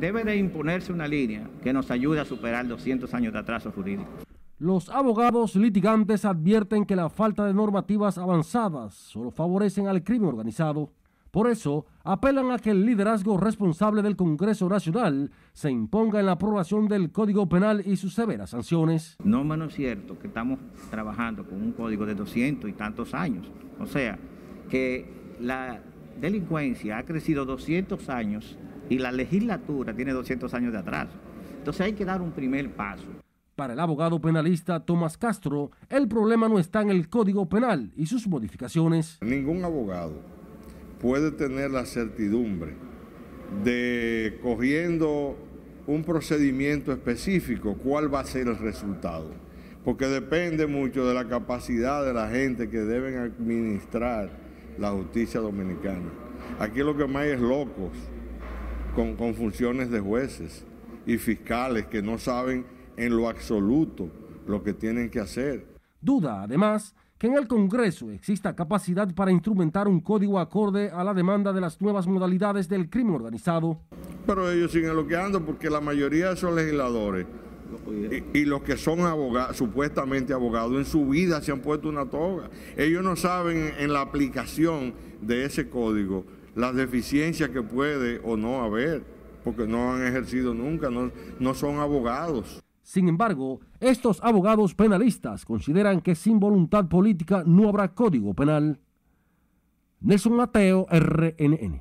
Debe de imponerse una línea que nos ayude a superar 200 años de atraso jurídico. Los abogados litigantes advierten que la falta de normativas avanzadas solo favorecen al crimen organizado. Por eso, apelan a que el liderazgo responsable del Congreso Nacional se imponga en la aprobación del Código Penal y sus severas sanciones. No menos cierto que estamos trabajando con un código de 200 y tantos años. O sea, que la delincuencia ha crecido 200 años y la legislatura tiene 200 años de atraso. Entonces hay que dar un primer paso. Para el abogado penalista Tomás Castro, el problema no está en el Código Penal y sus modificaciones. Ningún abogado puede tener la certidumbre de cogiendo un procedimiento específico cuál va a ser el resultado, porque depende mucho de la capacidad de la gente que deben administrar la justicia dominicana. Aquí lo que más hay es locos con, con funciones de jueces y fiscales que no saben en lo absoluto lo que tienen que hacer. Duda, además, que en el Congreso exista capacidad para instrumentar un código acorde a la demanda de las nuevas modalidades del crimen organizado. Pero ellos siguen bloqueando porque la mayoría son legisladores y, y, los que son abogados, supuestamente abogados, en su vida se han puesto una toga. Ellos no saben en la aplicación de ese código las deficiencias que puede o no haber, porque no han ejercido nunca, no, no son abogados. Sin embargo, estos abogados penalistas consideran que sin voluntad política no habrá código penal. Nelson Mateo, RNN.